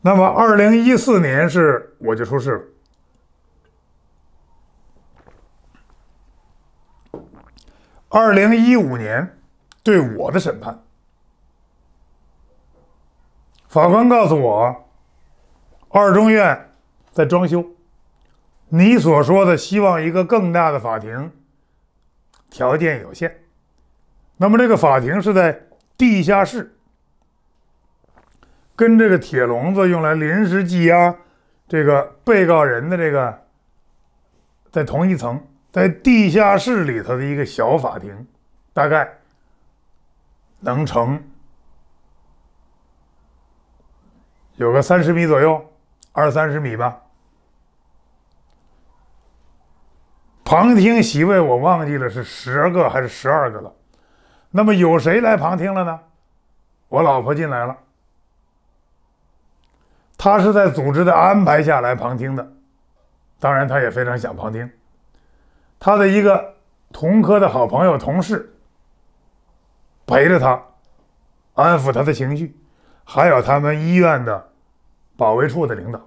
那么二零一四年是我就出事了。二零一五年对我的审判。法官告诉我，二中院在装修。你所说的希望一个更大的法庭，条件有限。那么这个法庭是在地下室，跟这个铁笼子用来临时羁押这个被告人的这个，在同一层，在地下室里头的一个小法庭，大概能成。有个三十米左右，二三十米吧。旁听席位我忘记了是十个还是十二个了。那么有谁来旁听了呢？我老婆进来了，他是在组织的安排下来旁听的，当然他也非常想旁听。他的一个同科的好朋友、同事陪着他，安抚他的情绪，还有他们医院的。保卫处的领导，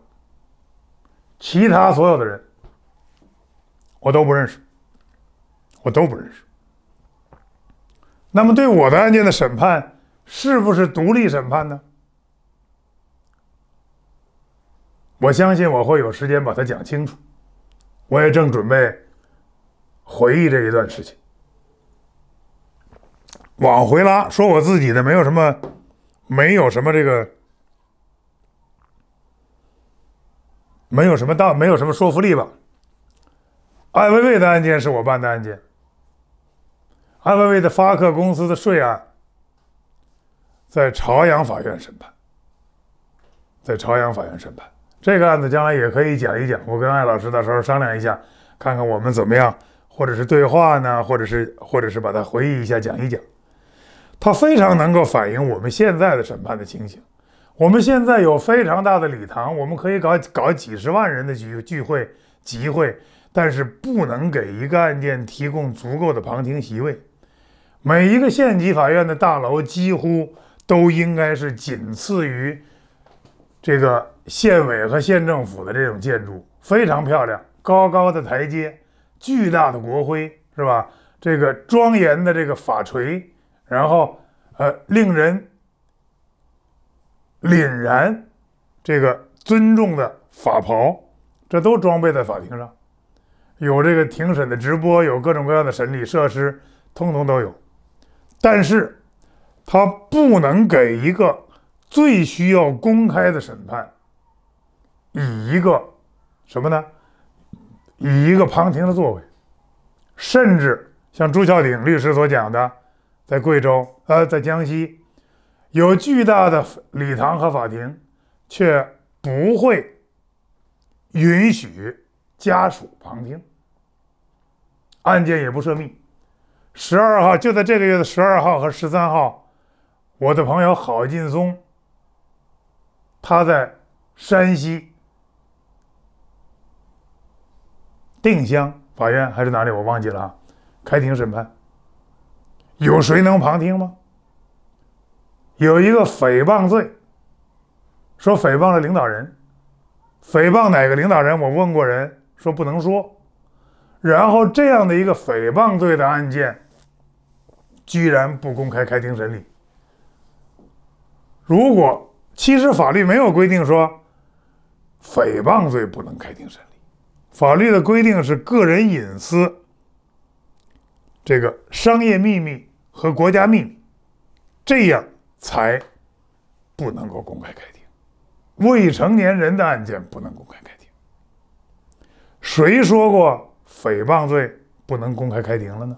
其他所有的人，我都不认识，我都不认识。那么，对我的案件的审判是不是独立审判呢？我相信我会有时间把它讲清楚。我也正准备回忆这一段事情，往回拉，说我自己的没有什么，没有什么这个。没有什么大，没有什么说服力吧。艾薇薇的案件是我办的案件，艾薇薇的发克公司的税案在朝阳法院审判，在朝阳法院审判这个案子，将来也可以讲一讲。我跟艾老师到时候商量一下，看看我们怎么样，或者是对话呢，或者是或者是把它回忆一下，讲一讲。它非常能够反映我们现在的审判的情形。我们现在有非常大的礼堂，我们可以搞搞几十万人的聚聚会集会，但是不能给一个案件提供足够的旁听席位。每一个县级法院的大楼几乎都应该是仅次于这个县委和县政府的这种建筑，非常漂亮，高高的台阶，巨大的国徽，是吧？这个庄严的这个法锤，然后呃，令人。凛然，这个尊重的法袍，这都装备在法庭上，有这个庭审的直播，有各种各样的审理设施，通通都有。但是，他不能给一个最需要公开的审判，以一个什么呢？以一个旁听的座位，甚至像朱孝鼎律师所讲的，在贵州，呃，在江西。有巨大的礼堂和法庭，却不会允许家属旁听，案件也不涉密。十二号就在这个月的十二号和十三号，我的朋友郝劲松，他在山西定襄法院还是哪里我忘记了，开庭审判。有谁能旁听吗？有一个诽谤罪，说诽谤了领导人，诽谤哪个领导人？我问过人，说不能说。然后这样的一个诽谤罪的案件，居然不公开开庭审理。如果其实法律没有规定说诽谤罪不能开庭审理，法律的规定是个人隐私、这个商业秘密和国家秘密，这样。才不能够公开开庭，未成年人的案件不能公开开庭。谁说过诽谤罪不能公开开庭了呢？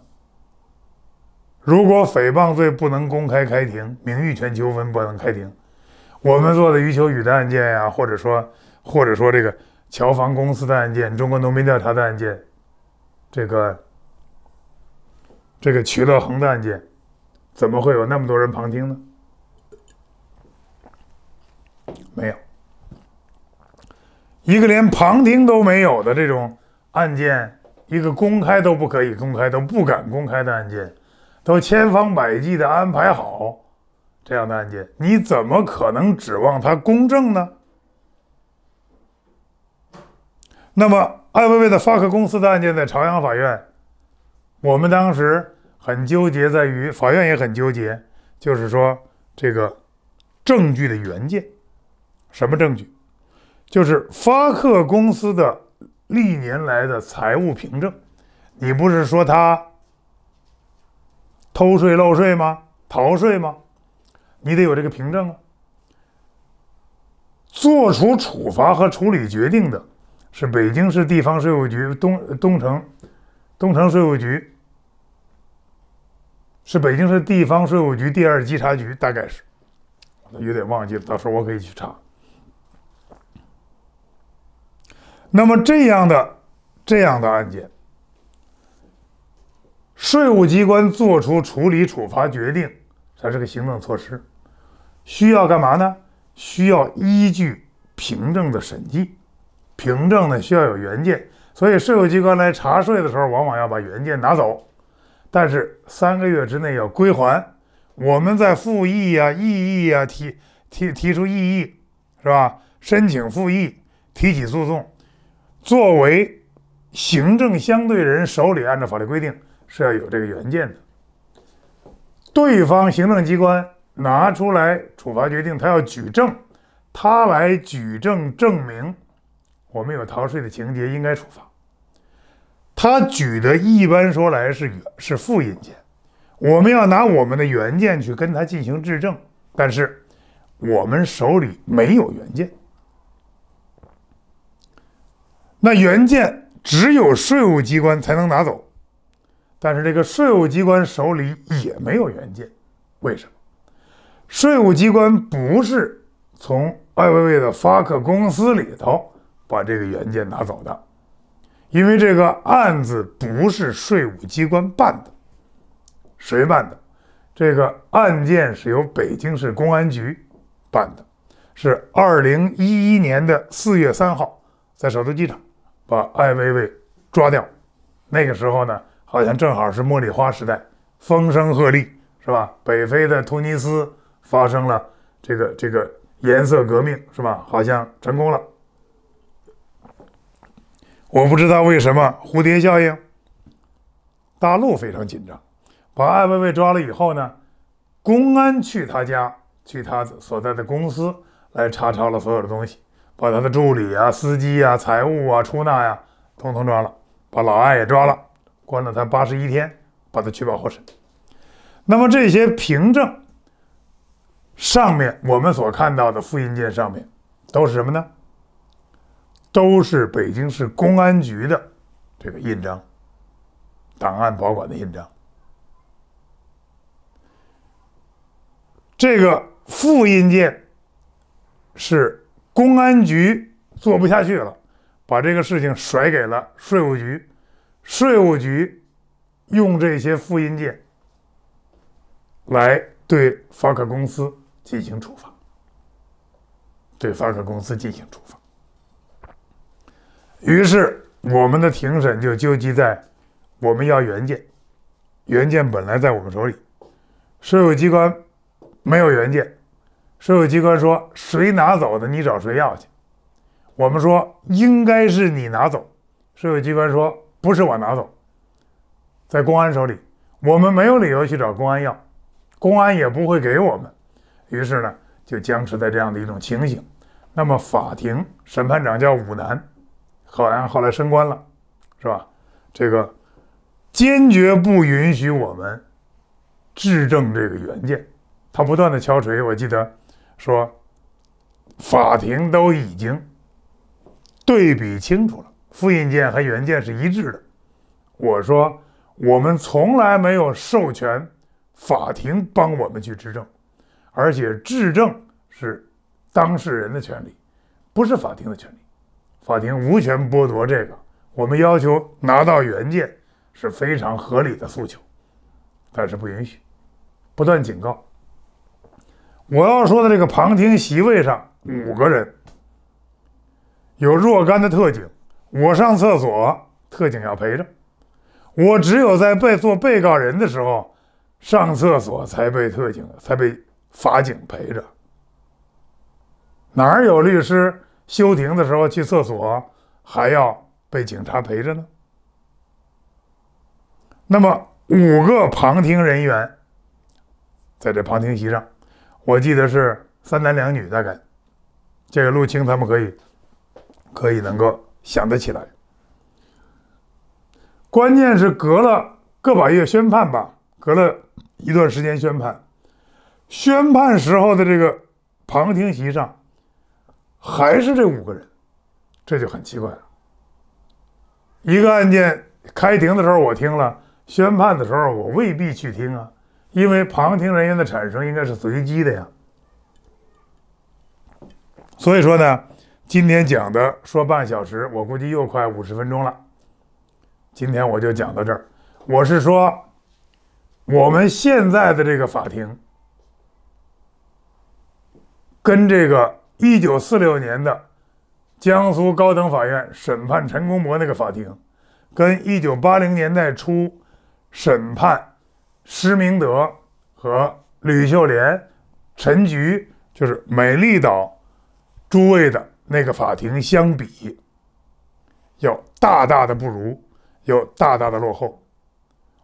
如果诽谤罪不能公开开庭，名誉权纠纷不能开庭，我们做的余秋雨的案件呀，或者说或者说这个桥房公司的案件、中国农民调查的案件，这个这个曲乐恒的案件，怎么会有那么多人旁听呢？没有一个连旁听都没有的这种案件，一个公开都不可以公开、都不敢公开的案件，都千方百计的安排好这样的案件，你怎么可能指望它公正呢？那么，艾薇薇的发克公司的案件在朝阳法院，我们当时很纠结，在于法院也很纠结，就是说这个证据的原件。什么证据？就是发克公司的历年来的财务凭证。你不是说他偷税漏税吗？逃税吗？你得有这个凭证啊。做出处罚和处理决定的是北京市地方税务局东东城东城税务局，是北京市地方税务局第二稽查局，大概是，有点忘记了，到时候我可以去查。那么这样的这样的案件，税务机关做出处理处罚决定，它是个行政措施，需要干嘛呢？需要依据凭证的审计，凭证呢需要有原件，所以税务机关来查税的时候，往往要把原件拿走，但是三个月之内要归还。我们在复议呀、异议呀提提提出异议，是吧？申请复议、提起诉讼。作为行政相对人手里，按照法律规定是要有这个原件的。对方行政机关拿出来处罚决定，他要举证，他来举证证明我们有逃税的情节，应该处罚。他举的一般说来是是复印件，我们要拿我们的原件去跟他进行质证，但是我们手里没有原件。那原件只有税务机关才能拿走，但是这个税务机关手里也没有原件，为什么？税务机关不是从艾薇薇的发克公司里头把这个原件拿走的，因为这个案子不是税务机关办的，谁办的？这个案件是由北京市公安局办的，是二零一一年的四月三号在首都机场。把艾薇薇抓掉，那个时候呢，好像正好是茉莉花时代，风声鹤唳，是吧？北非的突尼斯发生了这个这个颜色革命，是吧？好像成功了。我不知道为什么蝴蝶效应，大陆非常紧张，把艾薇薇抓了以后呢，公安去他家，去他所在的公司来查抄了所有的东西。把他的助理啊、司机啊、财务啊、出纳呀，统统抓了，把老艾也抓了，关了他八十一天，把他取保候审。那么这些凭证上面，我们所看到的复印件上面都是什么呢？都是北京市公安局的这个印章，档案保管的印章。这个复印件是公安局做不下去了，把这个事情甩给了税务局，税务局用这些复印件来对法可公司进行处罚，对法可公司进行处罚。于是我们的庭审就纠集在我们要原件，原件本来在我们手里，税务机关。没有原件，税务机关说谁拿走的，你找谁要去。我们说应该是你拿走，税务机关说不是我拿走，在公安手里，我们没有理由去找公安要，公安也不会给我们。于是呢，就僵持在这样的一种情形。那么法庭审判长叫武南，好像后来升官了，是吧？这个坚决不允许我们质证这个原件。他不断的敲锤，我记得说，法庭都已经对比清楚了，复印件和原件是一致的。我说，我们从来没有授权法庭帮我们去质证，而且质证是当事人的权利，不是法庭的权利，法庭无权剥夺这个。我们要求拿到原件是非常合理的诉求，但是不允许，不断警告。我要说的这个旁听席位上五个人，有若干的特警。我上厕所，特警要陪着；我只有在被做被告人的时候上厕所，才被特警、才被法警陪着。哪有律师休庭的时候去厕所还要被警察陪着呢？那么五个旁听人员在这旁听席上。我记得是三男两女，大概这个陆青他们可以可以能够想得起来。关键是隔了个把月宣判吧，隔了一段时间宣判，宣判时候的这个旁听席上还是这五个人，这就很奇怪了。一个案件开庭的时候我听了，宣判的时候我未必去听啊。因为旁听人员的产生应该是随机的呀，所以说呢，今天讲的说半小时，我估计又快五十分钟了。今天我就讲到这儿。我是说，我们现在的这个法庭，跟这个一九四六年的江苏高等法院审判陈公博那个法庭，跟一九八零年代初审判。施明德和吕秀莲、陈菊，就是美丽岛诸位的那个法庭相比，要大大的不如，要大大的落后。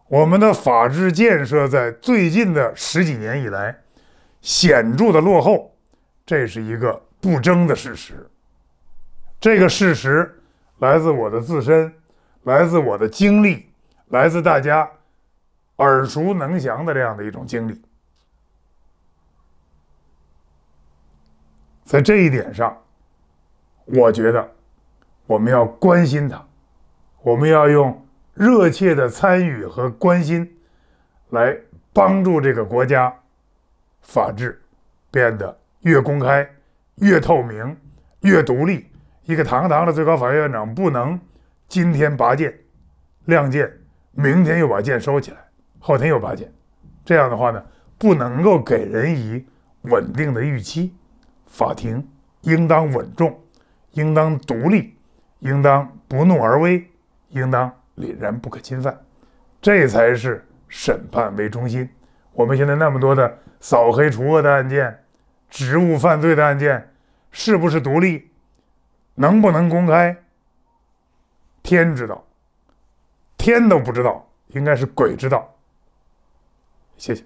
我们的法治建设在最近的十几年以来显著的落后，这是一个不争的事实。这个事实来自我的自身，来自我的经历，来自大家。耳熟能详的这样的一种经历，在这一点上，我觉得我们要关心他，我们要用热切的参与和关心来帮助这个国家法治变得越公开、越透明、越独立。一个堂堂的最高法院院长不能今天拔剑亮剑，明天又把剑收起来。后天又拔剑，这样的话呢，不能够给人以稳定的预期。法庭应当稳重，应当独立，应当不怒而威，应当凛然不可侵犯，这才是审判为中心。我们现在那么多的扫黑除恶的案件、职务犯罪的案件，是不是独立？能不能公开？天知道，天都不知道，应该是鬼知道。谢谢。